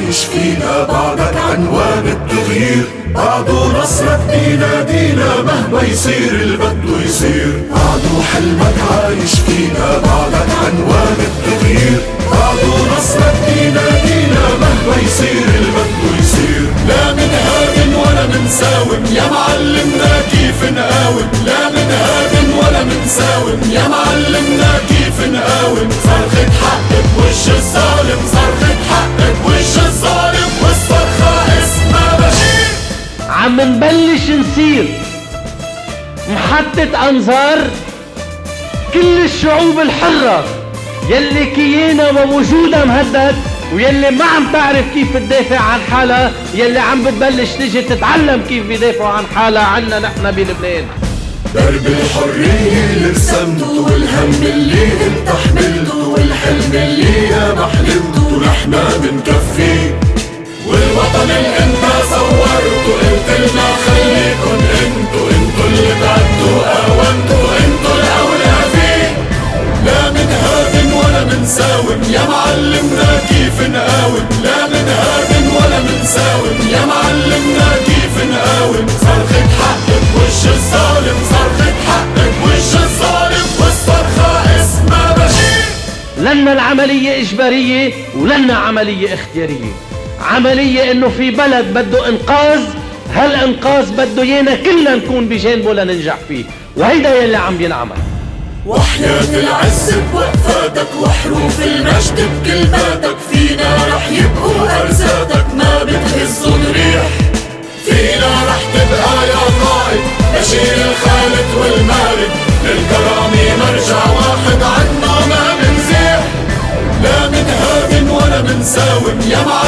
عايش فينا بعدك عنوان التغيير. بعده نصرك بينادينا مهما يصير البده يصير. بعده حلمك عايش فينا بعدك عنوان التغيير عم نبلش نصير. محطة أنظار كل الشعوب الحرة. يلي كيانا ووجودها مهدد ويلي ما عم تعرف كيف تدافع عن حالها. يلي عم بتبلش تجي تتعلم كيف بيدافعوا عن حالها عنا نحن بلبنان. درب الحرية اللي رسمته والهم اللي انت حملته والحلم اللي يا ما حلمته نحنا بنكفيه العملية إجبارية ولنا عملية اختيارية. عملية إنه في بلد بده إنقاذ هالإنقاذ بده إيانا كلنا نكون بجانبه لننجح فيه. وهيدا يلي عم بينعمل. وحياة العز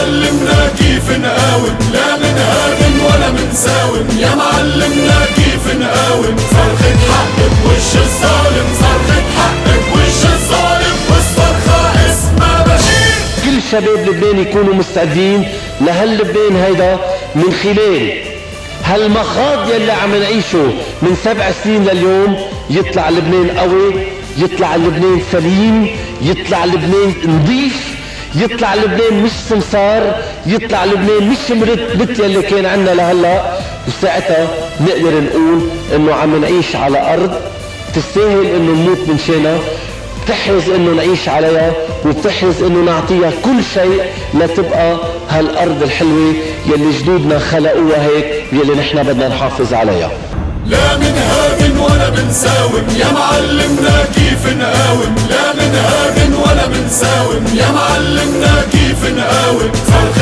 معلمنا كيف نقاوم؟ لا من هادن ولا من ساوم يا معلمنا كيف نقاوم؟ صرخة حق بوش الظالم؟ صرخة حق بوش الظالم؟ والصرخة اسمها بشير. كل شباب لبنان يكونوا مستعدين لهاللبنان هيدا من خلال هالمخاض يلي عم نعيشه من سبع سنين لليوم. يطلع لبنان قوي يطلع لبنان سليم يطلع لبنان نظيف يطلع لبنان مش سمسار يطلع لبنان مش مرت مثل اللي كان عندنا لهلا. وساعتها نقدر نقول إنه عم نعيش على أرض تستاهل إنه نموت من شانها بتحرز إنه نعيش عليها وبتحرز إنه نعطيها كل شيء لتبقى هالأرض الحلوة يلي جدودنا خلقوها هيك يلي نحن بدنا نحافظ عليها. لا من هادن ولا من ساوم يا معلمنا كيف نقاوم؟ لا من هادن بنساوم يا معلمنا كيف نقاوم؟ فرخ